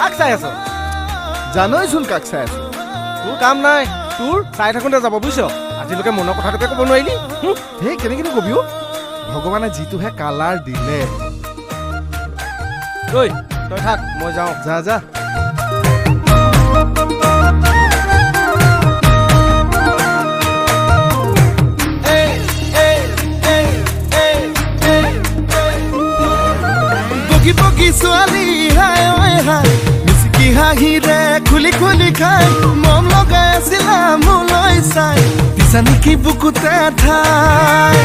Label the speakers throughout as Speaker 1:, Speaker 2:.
Speaker 1: কাক চাই আছ?
Speaker 2: জানইচোন কাক চাই আছো।
Speaker 1: তোৰ কাম নাই তোৰ চাই থাকোঁতে যাব বুজিছ? আজিলৈকে মনৰ কথাটোকে ক'ব নোৱাৰিলি?
Speaker 2: সেই কেনেকেনো কবি অ' ভগৱানে যিটোহে কালাৰ দিলে।
Speaker 1: ঐ তই থাক মই যাওঁ।
Speaker 2: যা যা।
Speaker 3: ছোৱালী ঐ হাই। মিচিকি হাঁহিৰে খুলি খুলি খাই মম লগাই আছিলা মোলৈ চাই দিছা নেকি বুকুতে ঠাই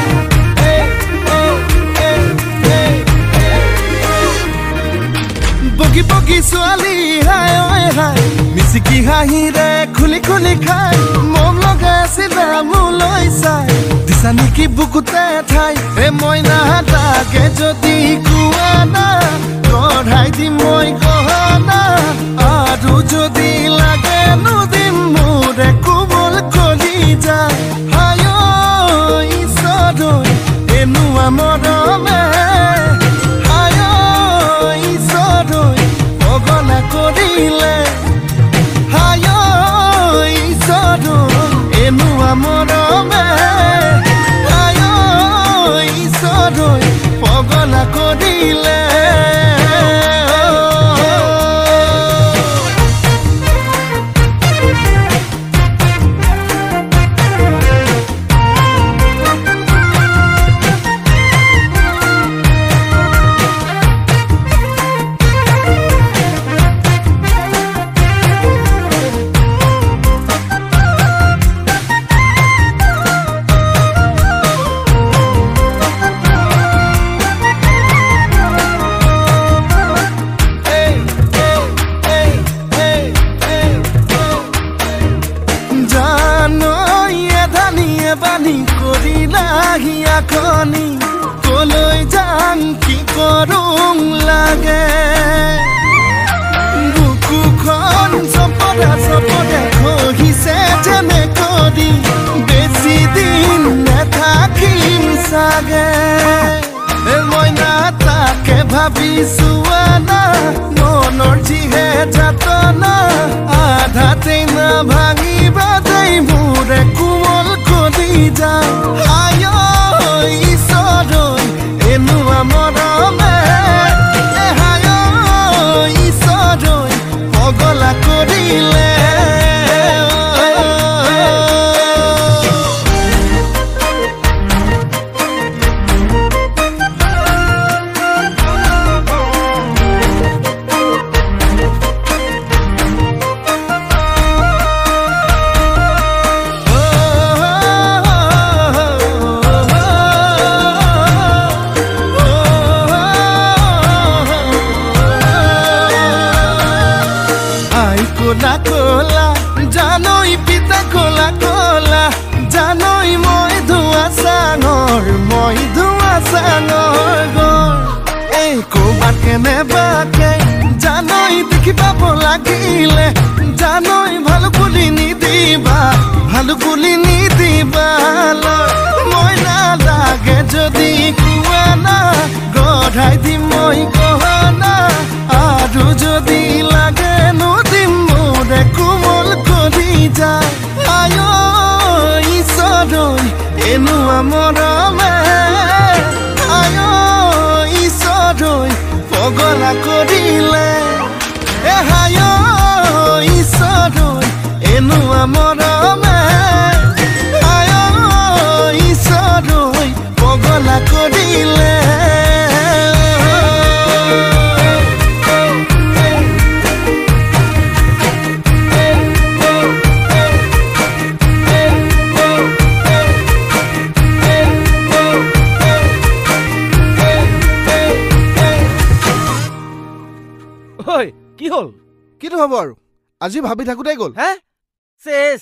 Speaker 3: বগী বগী ছোৱালী হাই ঐ হাই মিচিকি হাঁহিৰে খুলি খুলি খাই মম লগাই আছিলা মোলৈ চাই দিছা নেকি বুকুতে ঠাই এ মই নাথাকে যদি কোৱা না কঢ়াই দিম মই গহনা আৰু যদি আখনি কলৈ যাম কি কৰোং লাগে? বুকুখন চপদা চপদা খহিছে যেনে কৰি বেছি দিন নেথাকিম চাগে। মই নাথাকে ভাবিছো আনা মনৰ যিহে পগলা কৰিলে কেনেবাকে জানই দেখি পাব লাগিলে, জানই ভালো গুলি নিদিবা ভালো গুলি নিদিবা। মই নালাগে যদি কোৱা না গঢ়াই দিম মই গহনা পগলা কৰিলে এ হায় ঈশ্বৰ এনেকুৱা মৰমে
Speaker 1: ঐ কি হ'ল?
Speaker 2: কিনো হ'ব আৰু? আজি ভাবি থাকোঁতেই গ'ল।
Speaker 1: হে? চেছ।